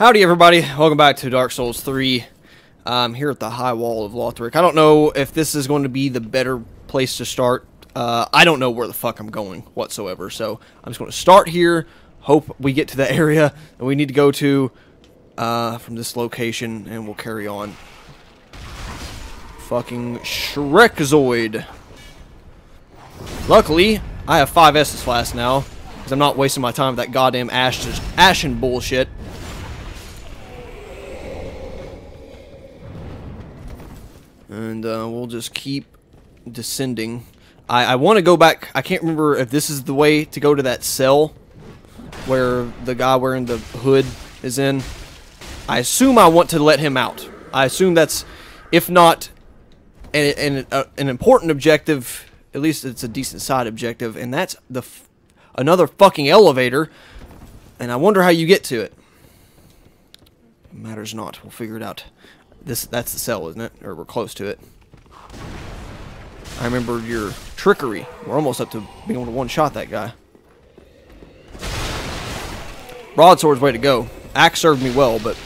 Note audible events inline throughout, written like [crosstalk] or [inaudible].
Howdy, everybody. Welcome back to Dark Souls 3. I'm here at the High Wall of Lothric. I don't know if this is going to be the better place to start. Uh, I don't know where the fuck I'm going whatsoever, so I'm just going to start here, hope we get to the [laughs] area that we need to go to uh, from this location, and we'll carry on. Fucking Shrekzoid. Luckily, I have five Estus flasks now, because I'm not wasting my time with that goddamn ash ashen bullshit. And uh, we'll just keep descending. I, I want to go back. I can't remember if this is the way to go to that cell where the guy wearing the hood is in. I assume I want to let him out. I assume that's, if not an, an, uh, an important objective, at least it's a decent side objective, and that's the another fucking elevator. And I wonder how you get to it. Matters not. We'll figure it out. This that's the cell, isn't it? Or we're close to it. I remember your trickery. We're almost up to being able to one-shot that guy. Broadsword's way to go. Axe served me well, but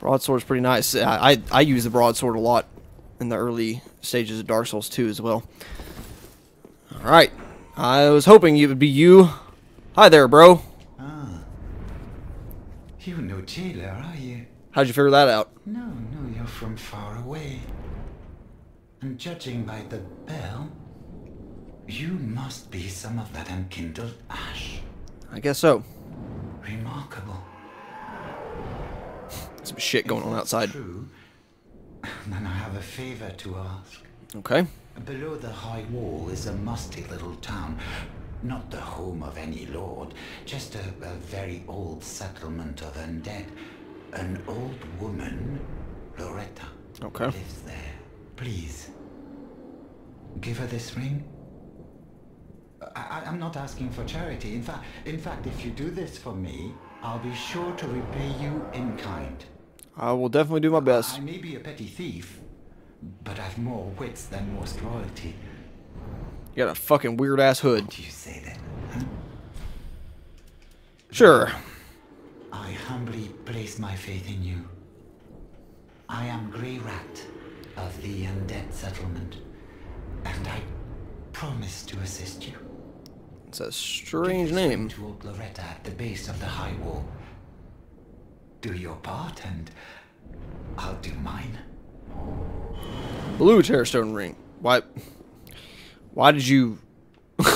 broadsword's pretty nice. I, I, I use the broadsword a lot in the early stages of Dark Souls 2 as well. Alright. I was hoping it would be you. Hi there, bro. Ah. You're no jailer, are you? How'd you figure that out? No, no, you're from far away. And judging by the bell, you must be some of that unkindled ash. I guess so. Remarkable. [sighs] Some shit going on outside. True. Then I have a favor to ask. Okay. Below the high wall is a musty little town. Not the home of any lord, just a, a very old settlement of undead. An old woman, Loretta, Okay. lives there. Please, give her this ring. I, am not asking for charity. In fact, in fact, if you do this for me, I'll be sure to repay you in kind. I will definitely do my best. I may be a petty thief, but I've more wits than most royalty. You got a fucking weird ass hood. Do you say that? Huh? Sure. I humbly place my faith in you. I am Greirat of the Undead Settlement, and I promise to assist you. It's a strange Give this ring name. To old Loretta at the base of the high wall. Do your part, and I'll do mine. Blue Tearstone ring. Why? Why did you? [laughs]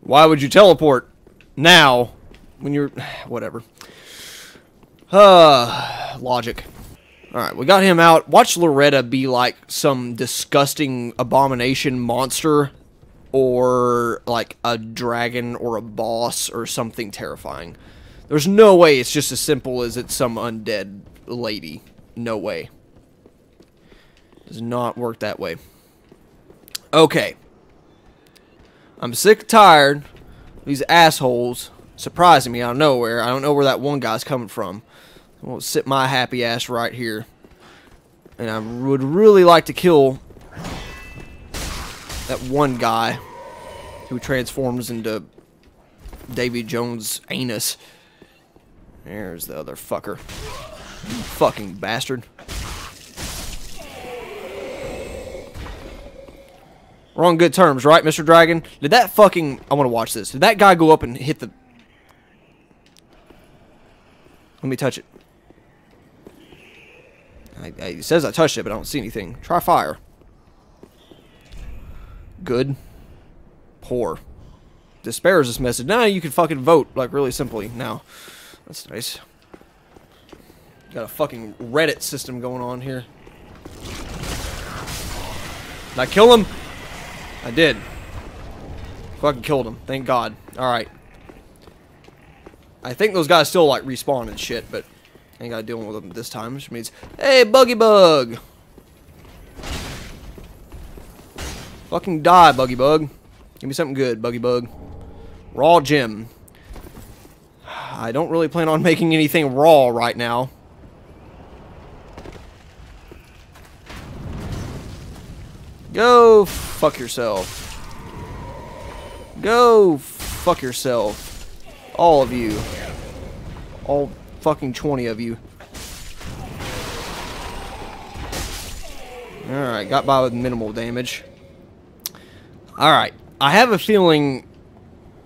Why would you teleport now when you're [sighs] whatever? Uh, logic. All right, we got him out. Watch Loretta be like some disgusting abomination monster, or like a dragon or a boss or something terrifying. There's no way it's just as simple as it's some undead lady. No way. Does not work that way. Okay. I'm sick tired these assholes surprising me out of nowhere. I don't know where that one guy's coming from. I'm gonna sit my happy ass right here. And I would really like to kill that one guy who transforms into Davy Jones' anus. There's the other fucker. Fucking bastard. We're on good terms, right, Mr. Dragon? Did that fucking... I want to watch this. Did that guy go up and hit the... Let me touch it. I, I, it says I touched it, but I don't see anything. Try fire. Good. Poor. Despair is this message. Now you can fucking vote, like, really simply now. That's nice. Got a fucking Reddit system going on here. Did I kill him? I did. Fucking killed him. Thank God. Alright. I think those guys still, like, respawn and shit, but I ain't got to deal with them this time, which means, hey, Buggy Bug! Fucking die, Buggy Bug. Give me something good, Buggy Bug. Raw gem. [sighs] I don't really plan on [laughs] making anything raw right now. Go fuck yourself. Go fuck yourself. All of you. All fucking 20 of you. Alright, got by with minimal damage. Alright, I have a feeling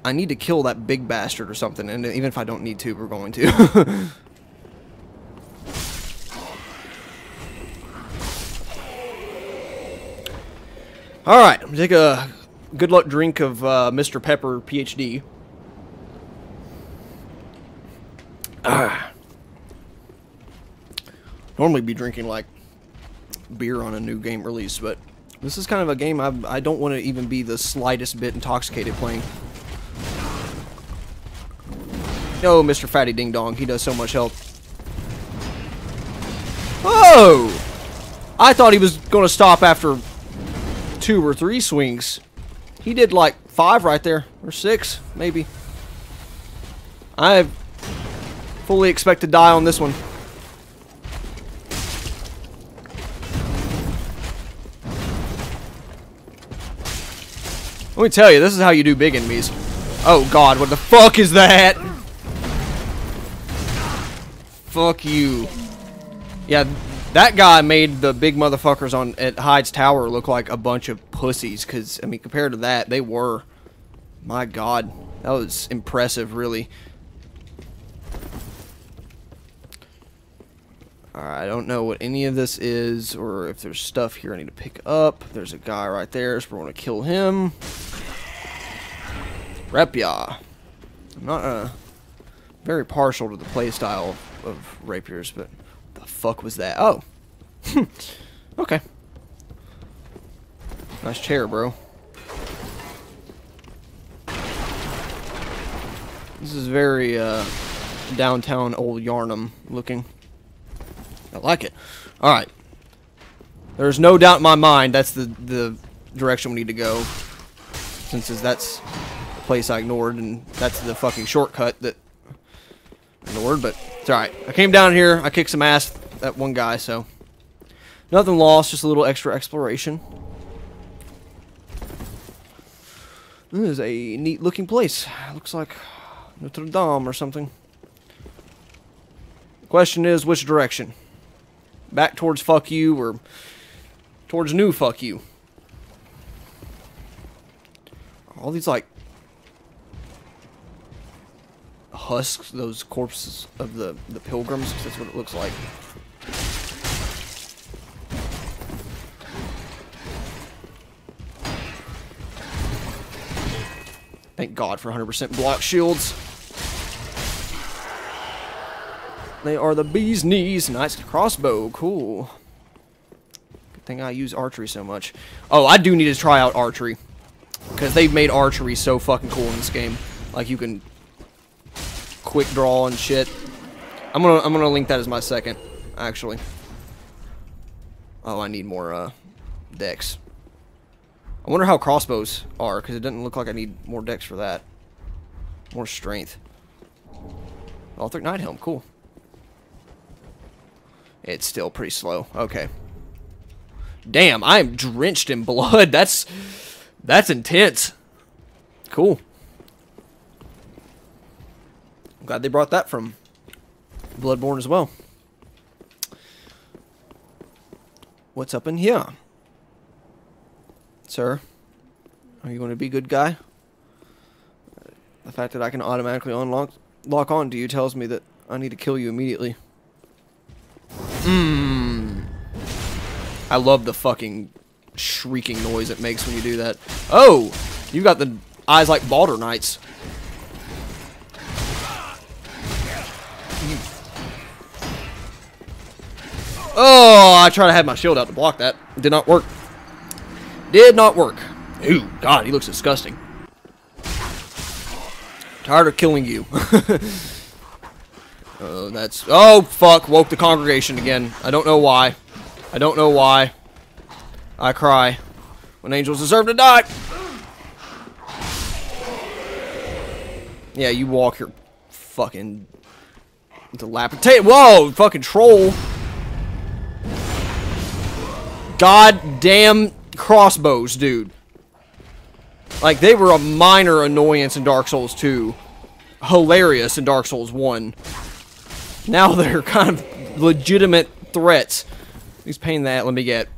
I need to kill that big bastard or something, and even if I don't need to, we're going to. [laughs] Alright, take a good luck drink of uh, Mr. Pepper PhD. Normally be drinking like beer on a new game release, but this is kind of a game I, I don't want to even be the slightest bit intoxicated playing. No, Mr. Fatty Ding Dong, he does so much help. Oh! I thought he was going to stop after two or three swings. He did like five right there, or six, maybe. I fully expect to die on this one. Let me tell you, this is how you do big enemies. Oh god, what the fuck is that? Fuck you. Yeah, that guy made the big motherfuckers on at Heide's Tower look like a bunch of pussies. Because I mean, compared to that, they were. My God, that was impressive, really. Alright, I don't know what any of this is, or if there's stuff here I need to pick up. There's a guy right there, so we're going to kill him. Repia. I'm not uh, very partial to the playstyle of, rapiers, but the fuck was that? Oh. [laughs] okay. Nice chair, bro. This is very uh, downtown old Yharnam looking. I like it. Alright. There's no doubt in my mind that's the, the direction we need to go. Since that's the place I ignored, and that's the fucking shortcut that I ignored, but it's alright. I came down here, I kicked some ass, that one guy, so... Nothing lost, just a little extra exploration. This is a neat looking place. Looks like Notre Dame or something. Question is, which direction? Back towards fuck you or towards new fuck you? All these like husks, those corpses of the, the pilgrims, that's what it looks like. Thank God for 100% block shields. They are the bee's knees. Nice crossbow. Cool. Good thing I use archery so much. Oh, I do need to try out archery. Because they've made archery so fucking cool in this game. Like, you can quick draw and shit. I'm gonna I'm gonna link that as my second, actually. Oh, I need more uh, dex. I wonder how crossbows are, because it doesn't look like I need more decks for that. More strength. Alther Night Helm, cool. It's still pretty slow. Okay. Damn, I am drenched in blood. [laughs] That's that's intense. Cool. I'm glad they brought that from Bloodborne as well. What's up in here? Sir? Are you going to be a good guy? The fact that I can automatically unlock lock on to you tells me that I need to kill you immediately. Mmm. I love the fucking shrieking noise it makes when you do that. Oh! You got the eyes like Balder Knights. Oh, I tried to have my shield out to block that. Did not work. Did not work. Ooh, God, he looks disgusting. Tired of killing you. [laughs] Oh, that's... Oh, fuck. Woke the congregation again. I don't know why. I don't know why. I cry. When angels deserve to die. Yeah, you walk your fucking... Dilapidate. Whoa, fucking troll. God damn crossbows, dude. Like, they were a minor annoyance in Dark Souls 2. Hilarious in Dark Souls 1. Now they're kind of legitimate threats. Who's paying that? Let me get.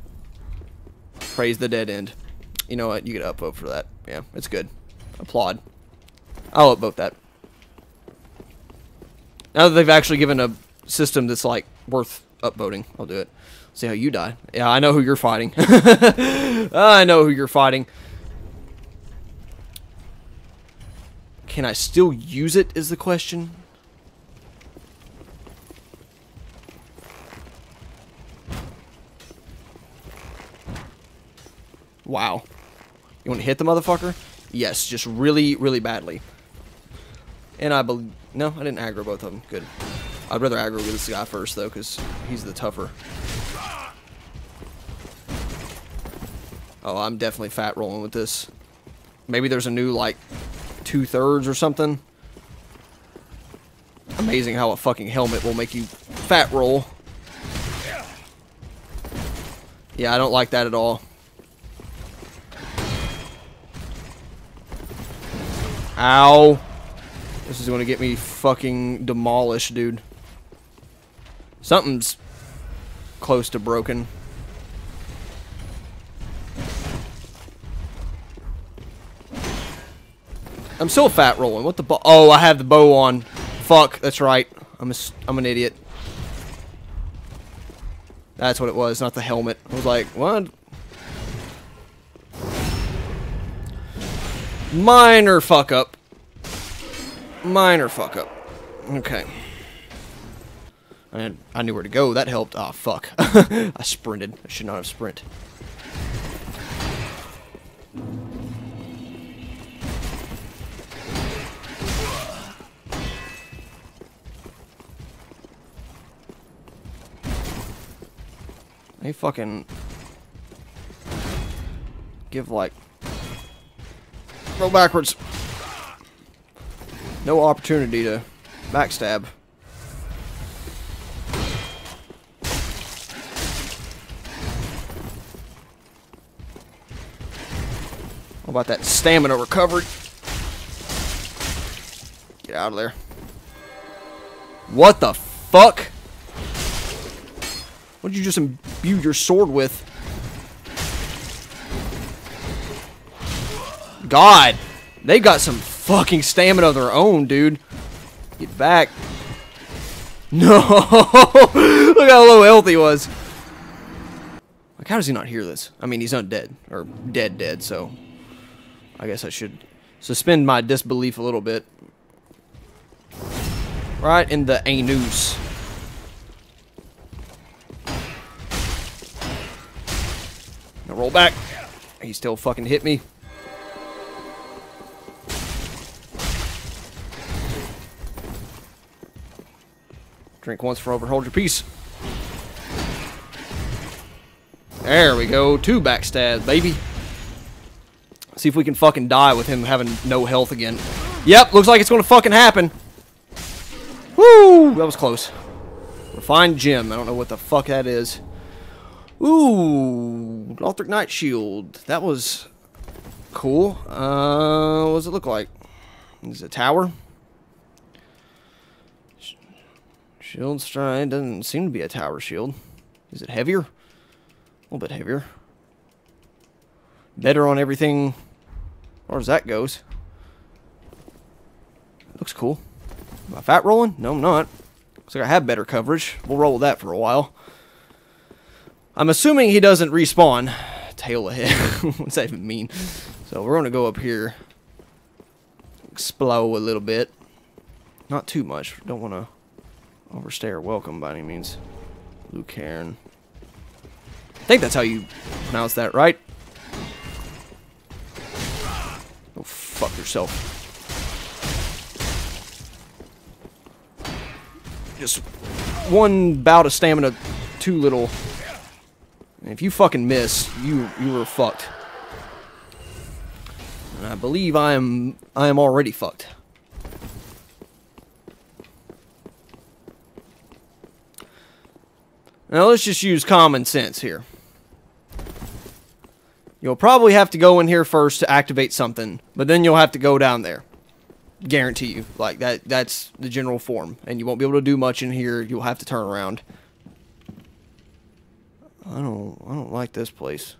Praise the dead end. You know what? You get upvote for that. Yeah, it's good. Applaud. I'll upvote that. Now that they've actually given a system that's like worth upvoting, I'll do it. See how you die. Yeah, I know who you're fighting. [laughs] I know who you're fighting. Can I still use it is the question. Wow. You want to hit the motherfucker? Yes, just really, really badly. And I believe... No, I didn't aggro both of them. Good. I'd rather aggro with this guy first, though, because he's the tougher. Oh, I'm definitely fat rolling with this. Maybe there's a new, like, two-thirds or something. Amazing how a fucking helmet will make you fat roll. Yeah, I don't like that at all. Ow. This is going to get me fucking demolished, dude. Something's close to broken. I'm still fat rolling. What the bo- Oh, I have the bow on. Fuck, that's right. I'm a, I'm an idiot. That's what it was, not the helmet. I was like, what? Minor fuck up. Minor fuck up. Okay. I, I knew where to go. That helped. Ah, oh, fuck. [laughs] I sprinted. I should not have sprinted. They fucking give like Roll backwards. No opportunity to backstab. How about that stamina recovery? Get out of there. What the fuck? What did you just imbue your sword with? God. They got some fucking stamina of their own, dude. Get back. No! [laughs] Look how low health he was. Like, how does he not hear this? I mean, he's not dead. Or dead dead, so... I guess I should suspend my disbelief a little bit. Right in the anus. Now roll back. He still fucking hit me. Drink once for over, hold your peace. There we go. Two backstabs, baby. See if we can fucking die with him having no health again. Yep, looks like it's going to fucking happen. Woo! That was close. Refined gem. I don't know what the fuck that is. Ooh, Lothric Knight Shield. That was cool. Uh, what does it look like? Is it a tower? Shield stride doesn't seem to be a tower shield. Is it heavier? A little bit heavier. Better on everything as far as that goes. Looks cool. Am I fat rolling? No, I'm not. Looks like I have better coverage. We'll roll with that for a while. I'm assuming he doesn't respawn. Tail ahead. [laughs] What's that even mean? So we're going to go up here. Explode a little bit. Not too much. Don't want to Overstay or welcome by any means. Lucerne. I think that's how you pronounce that, right? Oh, fuck yourself. Just one bout of stamina too little. And if you fucking miss, you you were fucked. And I believe I am I am already fucked. Now let's just use common sense here. You'll probably have to go in here first to activate something, but then you'll have to go down there. Guarantee you. Like that that's the general form. And you won't be able to do much in here. You'll have to turn around. I don't I don't like this place.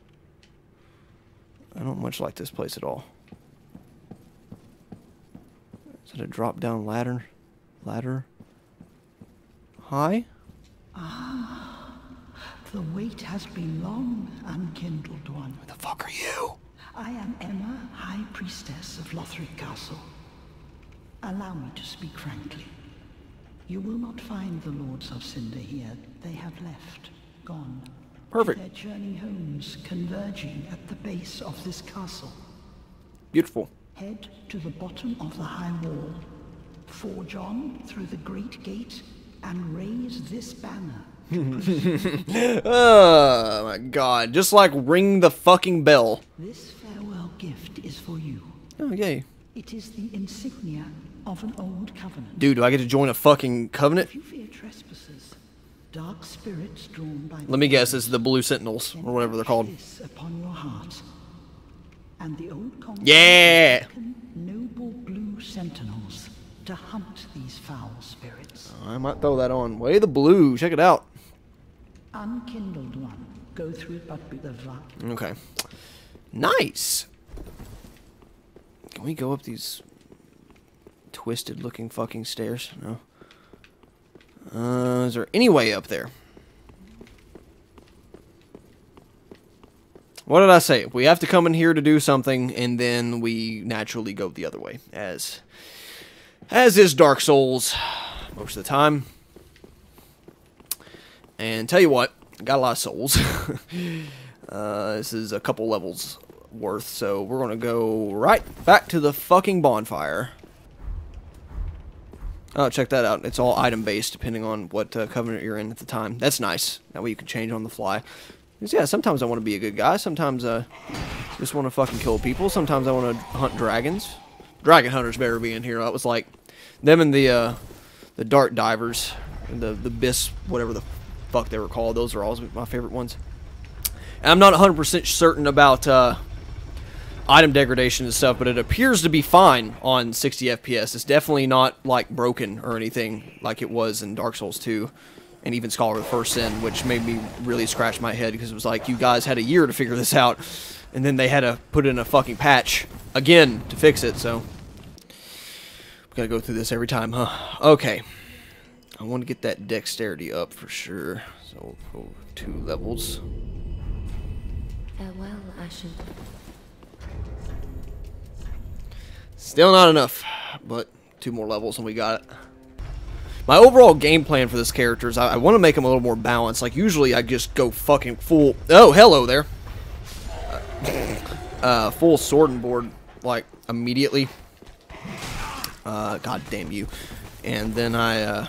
I don't much like this place at all. Is it a drop down ladder? Ladder? Hi? Ah. The wait has been long, unkindled one. Who the fuck are you? I am Emma, High Priestess of Lothric Castle. Allow me to speak frankly. You will not find the Lords of Cinder here. They have left, gone. Perfect. Their journey homes converging at the base of this castle. Beautiful. Head to the bottom of the high wall. Forge on through the great gate and raise this banner. [laughs] Oh my god. Just like ring the fucking bell. This farewell gift is for you. Oh yay. It is the insignia of an old covenant. Dude, do I get to join a fucking covenant? If you fear trespassers, dark spirits drawn by Let me guess, it's the Blue Sentinels, or whatever they're called. This upon your heart. And the old Yeah! noble blue sentinels to hunt these foul spirits. I might throw that on. Way the blue, check it out. Unkindled one, go through but be the va. Okay. Nice. Can we go up these twisted looking fucking stairs? No. Uh, is there any way up there? What did I say? We have to come in here to do something, and then we naturally go the other way, as as is Dark Souls most of the time. And tell you what, got a lot of souls. [laughs] uh, this is a couple levels worth, so we're gonna go right back to the fucking bonfire. Oh, check that out. It's all item based, depending on what uh, covenant you're in at the time. That's nice. That way you can change on the fly. 'Cause, yeah, sometimes I want to be a good guy. Sometimes I just want to fucking kill people. Sometimes I want to hunt dragons. Dragon hunters better be in here. That was like them and the uh, the dart divers, the the bis whatever the fuck they were called. Those are always my favorite ones. And I'm not 100% certain about uh, item degradation and stuff, but it appears to be fine on 60 FPS. It's definitely not like broken or anything like it was in Dark Souls 2 and even Scholar of the First Sin, which made me really scratch my head because it was like you guys had a year to figure this out, and then they had to put in a fucking patch again to fix it. So we gotta go through this every time, huh? Okay. I want to get that dexterity up for sure. So we'll go two levels. Farewell, Ashen. Still not enough, but two more levels and we got it. My overall game plan for this character is I, I want to make him a little more balanced. Like usually I just go fucking full. Oh, hello there. [laughs] Uh, full sword and board like immediately. Uh, God damn you. And then I uh,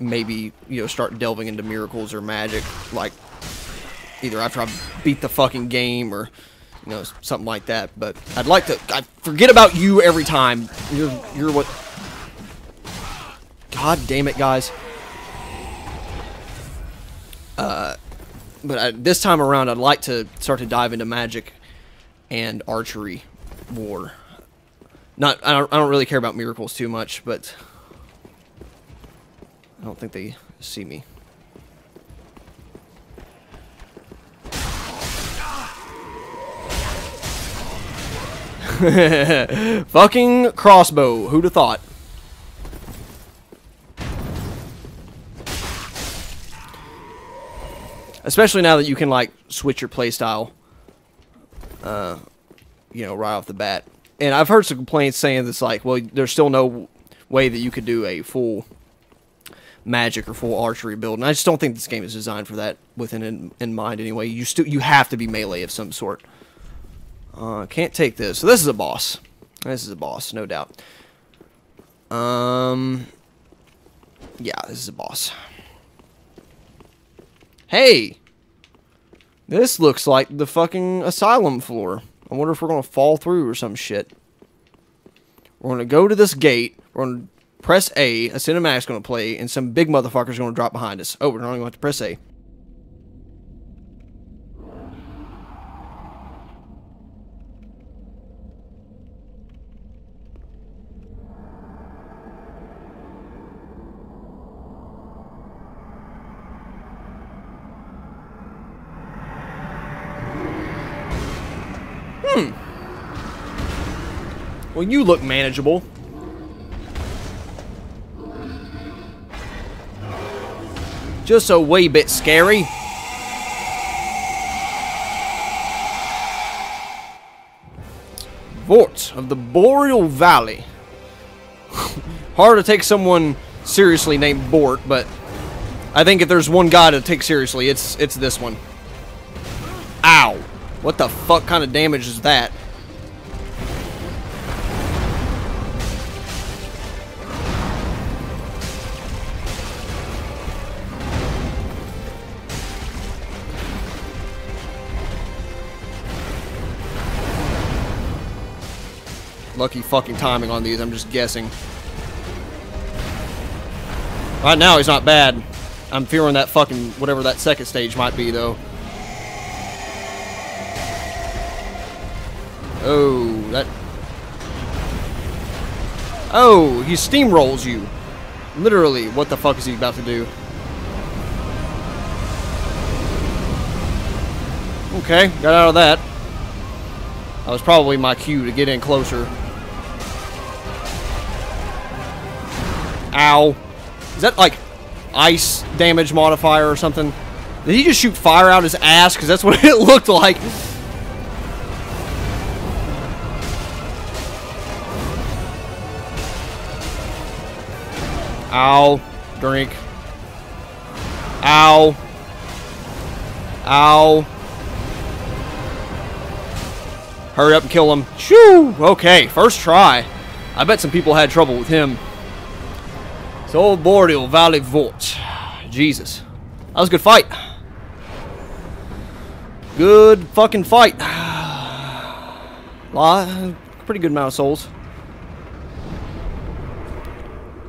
maybe you know start delving into miracles or magic like either after I beat the fucking game or you know something like that. But I'd like to. I forget about you every time. You're you're what. God damn it, guys. Uh, but I, this time around, I'd like to start to dive into magic and archery war. Not, I don't, I don't really care about miracles too much, but I don't think they see me. [laughs] Fucking crossbow. Who'd have thought? Especially now that you can like switch your playstyle. Uh, you know, right off the bat. And I've heard some complaints saying this like, well, there's still no way that you could do a full magic or full archery build. And I just don't think this game is designed for that within in, in mind anyway. You still you have to be melee of some sort. Uh, can't take this. So this is a boss. This is a boss, no doubt. Um, yeah, this is a boss. Hey, this looks like the fucking asylum floor. I wonder if we're gonna fall through or some shit. We're gonna go to this gate. We're gonna press A, a cinematic's going to play, and some big motherfucker's going to drop behind us. Oh, we're not going to have to press A. Hmm. Well, you look manageable. Just a wee bit scary. Vordt of the Boreal Valley. [laughs] Hard to take someone seriously named Bort, but I think if there's one guy to take seriously, it's it's this one. Ow. What the fuck kind of damage is that? Lucky fucking timing on these, I'm just guessing. Right now, he's not bad. I'm fearing that fucking, whatever that second stage might be, though. Oh, that... Oh, he steamrolls you. Literally, what the fuck is he about to do? Okay, got out of that. That was probably my cue to get in closer. Ow. Is that like ice damage modifier or something? Did he just shoot fire out his ass? Because that's what [laughs] it looked like. Ow. Drink. Ow. Ow. Hurry up and kill him. Shoo! Okay, first try. I bet some people had trouble with him. Old Boreal Valley Vordt. Jesus. That was a good fight. Good fucking fight. [sighs] Lot, pretty good amount of souls.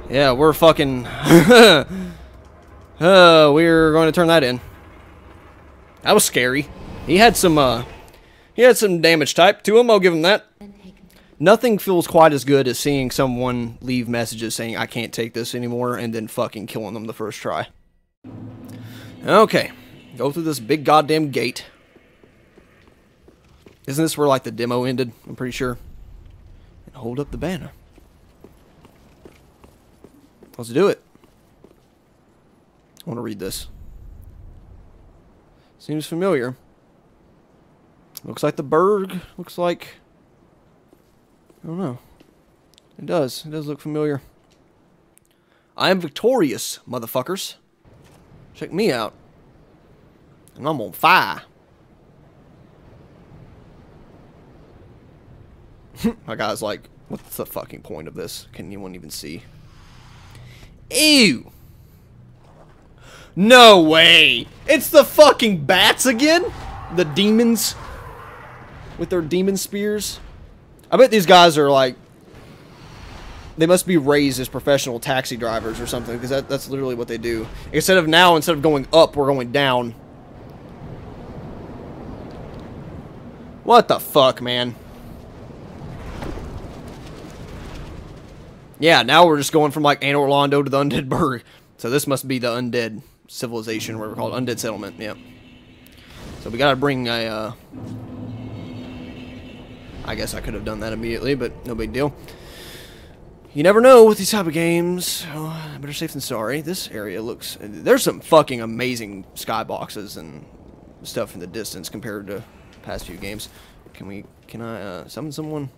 Yeah, we're fucking... [laughs] uh, we're going to turn that in. That was scary. He had some, uh... He had some damage type to him, I'll give him that. Nothing feels quite as good as seeing someone leave messages saying, I can't take this anymore, and then fucking killing them the first try. Okay. Go through this big goddamn gate. Isn't this where, like, the demo ended? I'm pretty sure. And hold up the banner. Let's do it. I want to read this. Seems familiar. Looks like the Burg. Looks like... I don't know. It does. It does look familiar. I am victorious, motherfuckers. Check me out. And I'm on fire. [laughs] My guy's like, what's the fucking point of this? Can anyone even see? Ew! No way! It's the fucking bats again? The demons? With their demon spears? I bet these guys are like... They must be raised as professional taxi drivers or something, because that, that's literally what they do. Instead of now, instead of going up, we're going down. What the fuck, man? Yeah, now we're just going from like Anor Londo to the Undead Burg. So this must be the Undead Civilization, whatever called, Undead Settlement, yeah. So we gotta bring a, uh... I guess I could have done that immediately, but no big deal. You never know with these type of games. Oh, better safe than sorry. This area looks... There's some fucking amazing skyboxes and stuff in the distance compared to past few games. Can we... Can I uh, summon someone?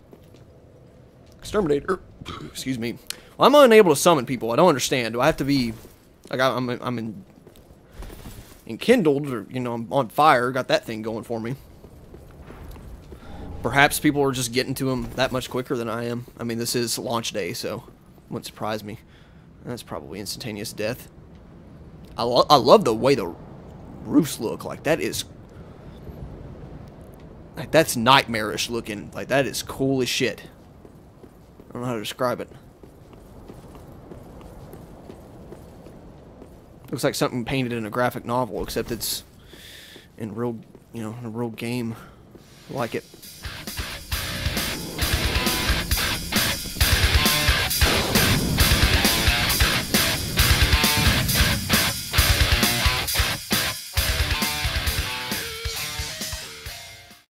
Exterminator. [coughs] Excuse me. Well, I'm unable to summon people. I don't understand. Do I have to be... Like, I'm, I'm in... Enkindled, or, you know, I'm on fire. Got that thing going for me. Perhaps people are just getting to him that much quicker than I am. I mean, this is launch day, so wouldn't surprise me. That's probably instantaneous death. I, lo I love the way the roofs look. Like, that is... Like, that's nightmarish looking. Like, that is cool as shit. I don't know how to describe it. Looks like something painted in a graphic novel, except it's in real, you know, in a real game. I like it.